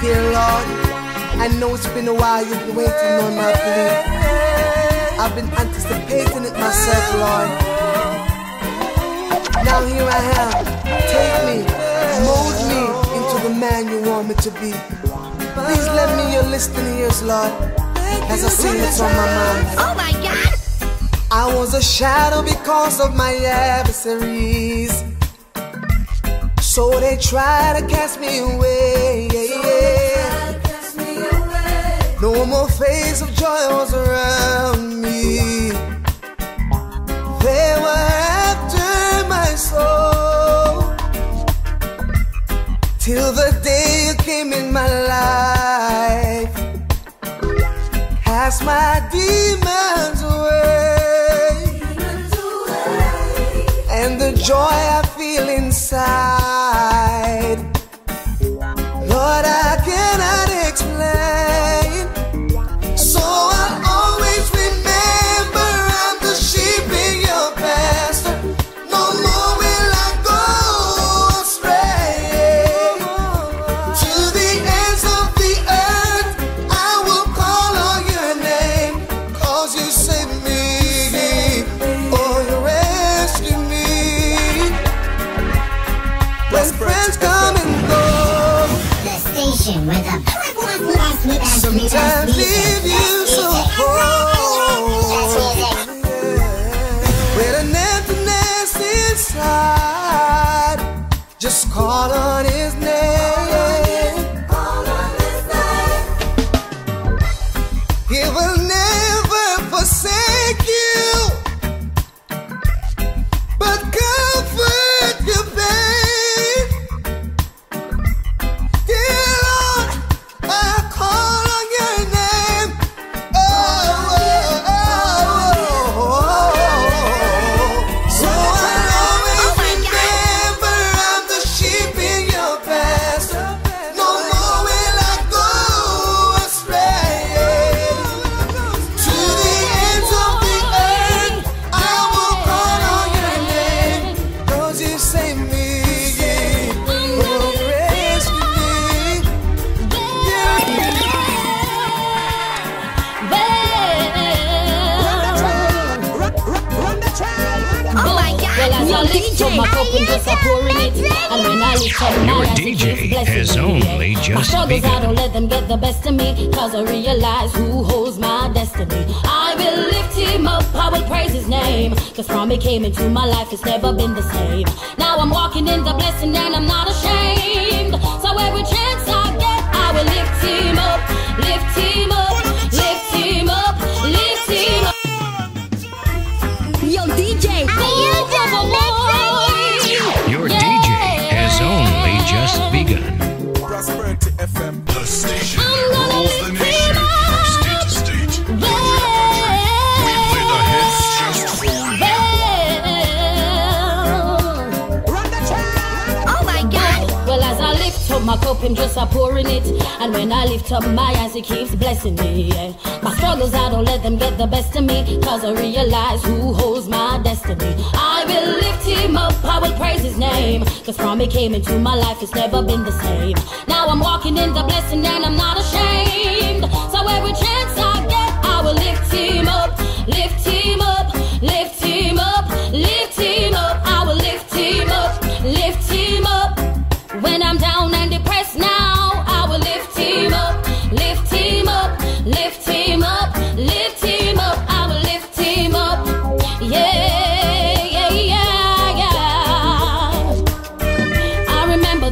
Dear Lord, I know it's been a while you've been waiting on my plea. I've been anticipating it myself, Lord. Now here I am. Take me, mold me into the man you want me to be. Please lend me your listening ears, Lord, as I sing what's on my mind. Oh my god! I was a shadow because of my adversaries. So they try to cast me away. No more face of joy was around me. They were after my soul. Till the day you came in my life. Cast my demons away. And the joy I feel inside. Lord, I Best leave you god! as I lift up my cup and a pouring it, and when I lift up my Your eyes, DJ keeps blessing has me. only My just struggles, I begun. don't let them get the best of me, cause I realize who holds my destiny. I will lift him up, I will praise his name, cause from he came into my life, it's never been the same. Now I'm walking in the blessing and I'm not ashamed. So every chance I get, I will lift him up, lift him up, him just a pouring it. And when I lift up my eyes, he keeps blessing me. yeah. My struggles, I don't let them get the best of me. Cause I realize who holds my destiny. I will lift him up, I will praise his name. Cause from he came into my life, it's never been the same. Now I'm walking in the blessing and I'm not ashamed. So every chance I get, I will lift him up, lift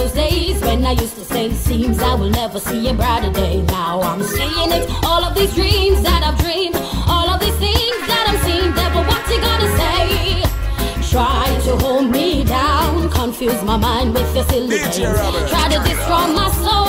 those days when I used to say it seems I will never see a brighter day. Now I'm seeing it. All of these dreams that I've dreamed, all of these things that I'm seeing. Devil, what you gonna say? Try to hold me down, confuse my mind with your silly Try to destroy my soul,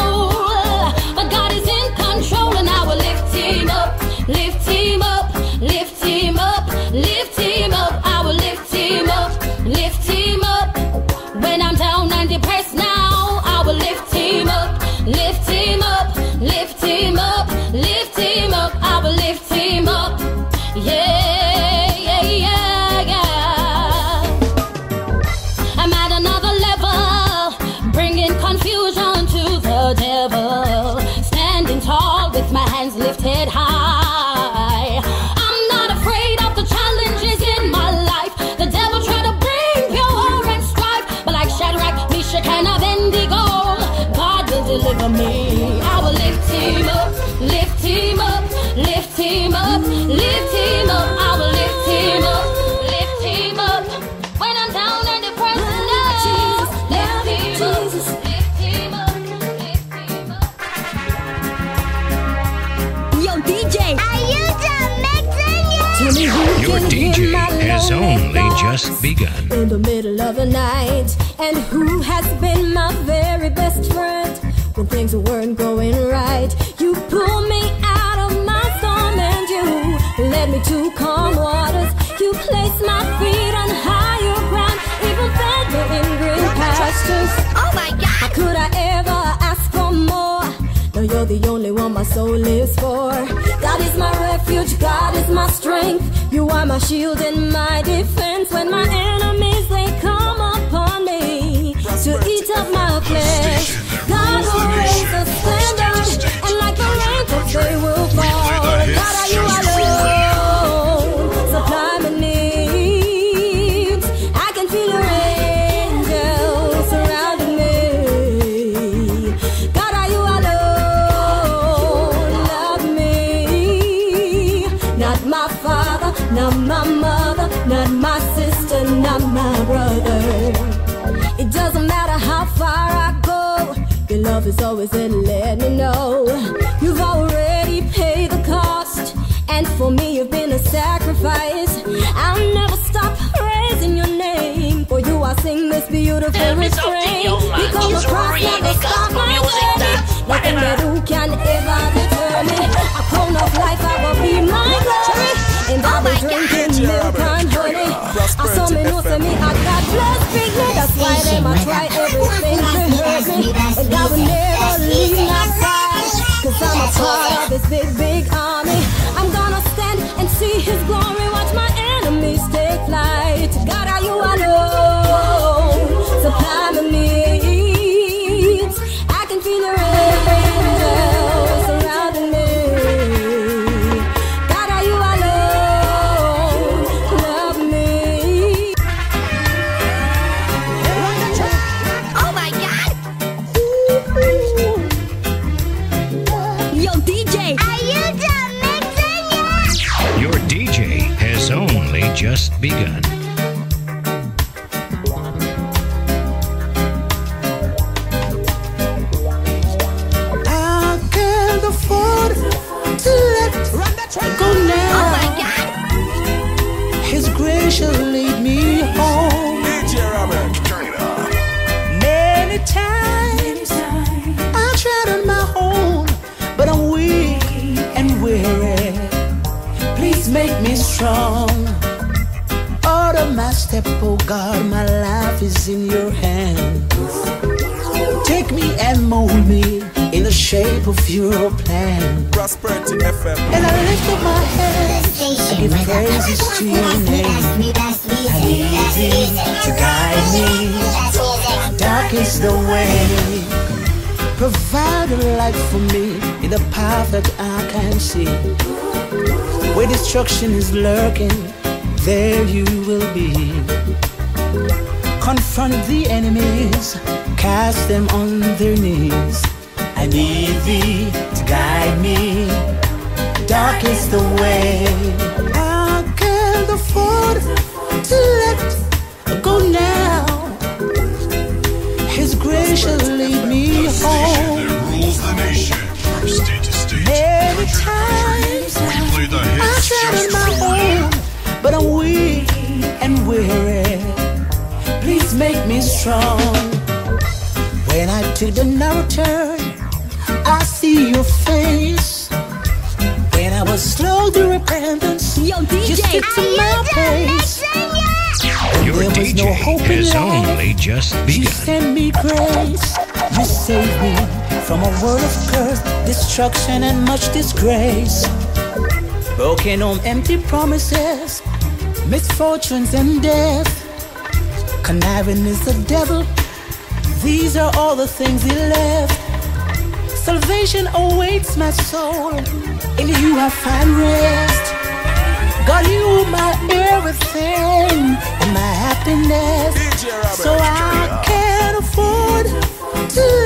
just begun. in the middle of the night, and who has been my very best friend when things weren't going right. You pulled me out of my storm, and you led me to calm waters. You placed my feet on higher ground, even fed me in green pastures. Oh my God! How could I ever ask for more? No, you're the only one my soul lives for. God is my refuge, God is my strength. You are my shield and my defense. When my enemies they come upon me to eat up my flesh, God will raise a standard, and like the rainbows they will is always to let me know. You've already paid the cost, and for me, you've been a sacrifice. I'll never stop praising your name. For you, I sing this beautiful refrain. Because the cross never stopped my music, journey. Nothing that who can ever strong. Order my step, oh God, my life is in your hands. Take me and mold me in the shape of your plan. Prosperity FM. And I lift up my hands. station give praises to your name. I need best thee to guide me. Dark is the way. Provide a light for me in the path that I can see. Where destruction is lurking, there you will be. Confront the enemies, cast them on their knees. I need thee to guide me. Dark is the way. Weak and weary. Please make me strong. When I take the narrow turn, I see your face. When I was slow to repentance, Yo, you DJ. stick to my pace. Your There was DJ no hope in has life. only just You begun. send me grace. You save me from a world of curse, destruction, and much disgrace. Broken on empty promises, misfortunes and death. Conniving is the devil. These are all the things he left. Salvation awaits my soul. In you I find rest. God, you are my everything and my happiness. So I can't afford to